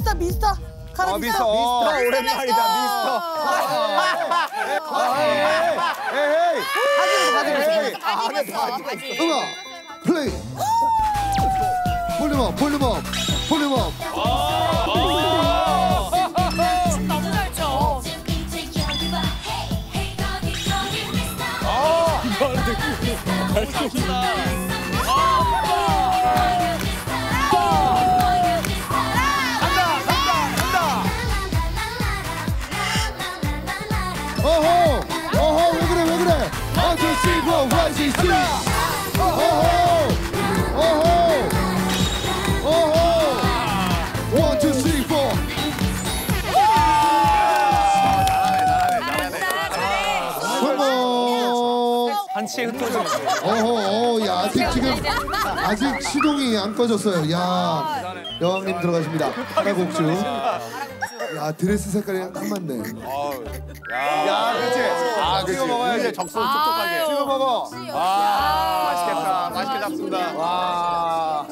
미스터 미스터 가라 아, 미스터 미스터. 어, 오랜만이다 에헤이. 에헤이. 다 집었어 음악 플레이 볼륨업 볼륨업 볼륨업 너무 잘 쳐. 어 어투 시고 화이시 시 어허 어허 어허 원투 쓰리 포 성공 한치에 흩어져. 어허 어, 야 아직 지금 아직 시동이 안 꺼졌어요 야 여왕님 들어가십니다 하나곡주 야 드레스 색깔이랑 딱 맞네 야, 그렇지. 아, 찍어 먹어야지. 적성 촉촉하게. 찍어 먹어. 아, 맛있겠다. 맛있게 잡습니다. 와.